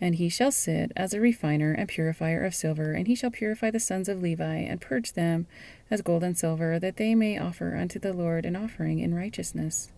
And he shall sit as a refiner and purifier of silver, and he shall purify the sons of Levi, and purge them as gold and silver, that they may offer unto the Lord an offering in righteousness.